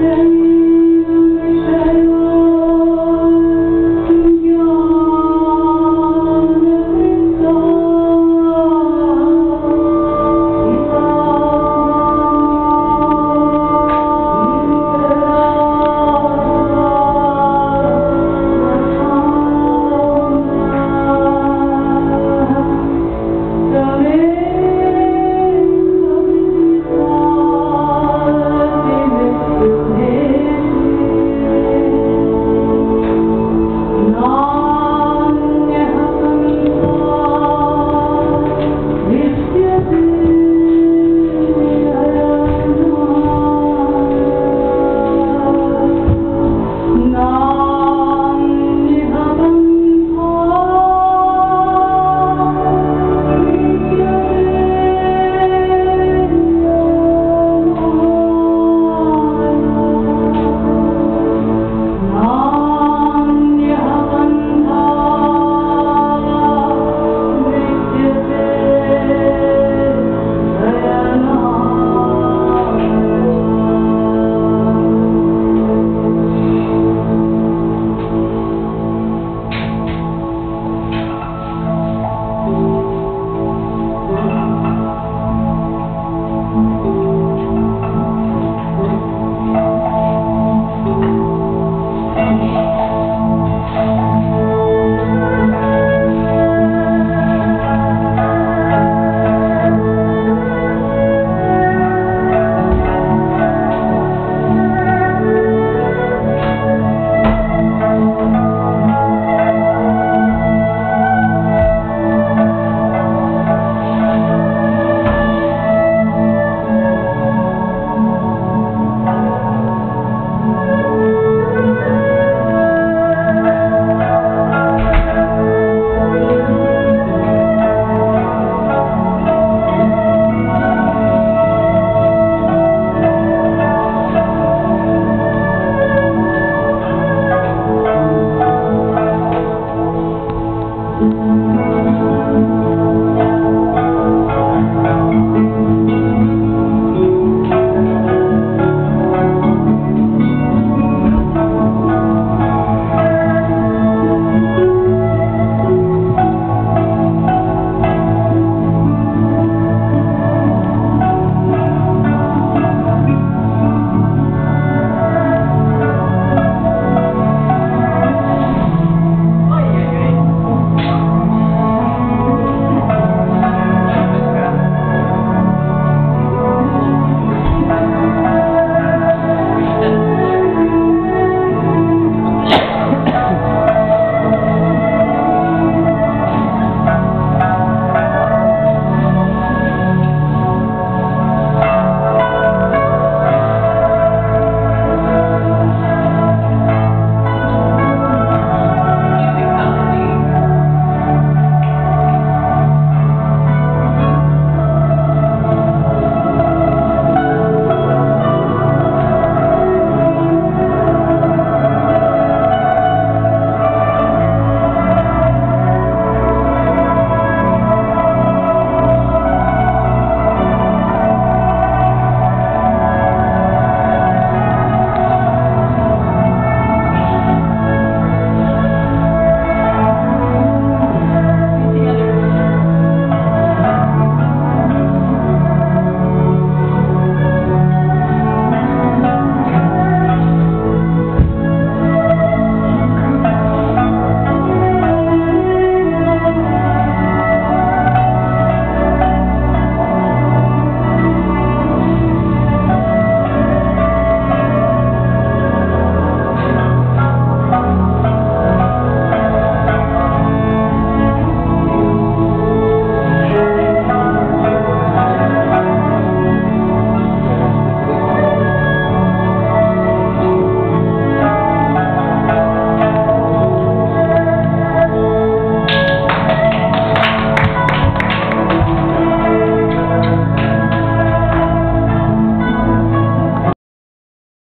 open